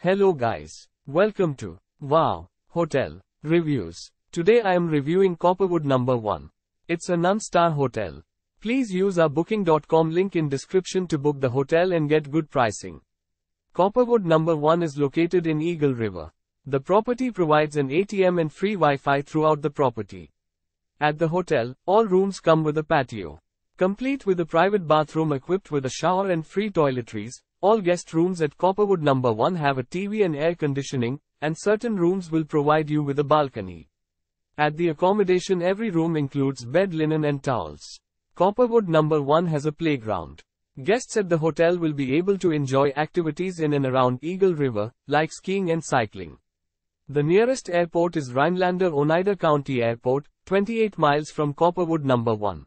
Hello guys. Welcome to Wow Hotel Reviews. Today I am reviewing Copperwood number 1. It's a non-star hotel. Please use our booking.com link in description to book the hotel and get good pricing. Copperwood number 1 is located in Eagle River. The property provides an ATM and free Wi-Fi throughout the property. At the hotel, all rooms come with a patio. Complete with a private bathroom equipped with a shower and free toiletries, all guest rooms at Copperwood number 1 have a TV and air conditioning, and certain rooms will provide you with a balcony. At the accommodation every room includes bed linen and towels. Copperwood number 1 has a playground. Guests at the hotel will be able to enjoy activities in and around Eagle River, like skiing and cycling. The nearest airport is Rhinelander Oneida County Airport, 28 miles from Copperwood number 1.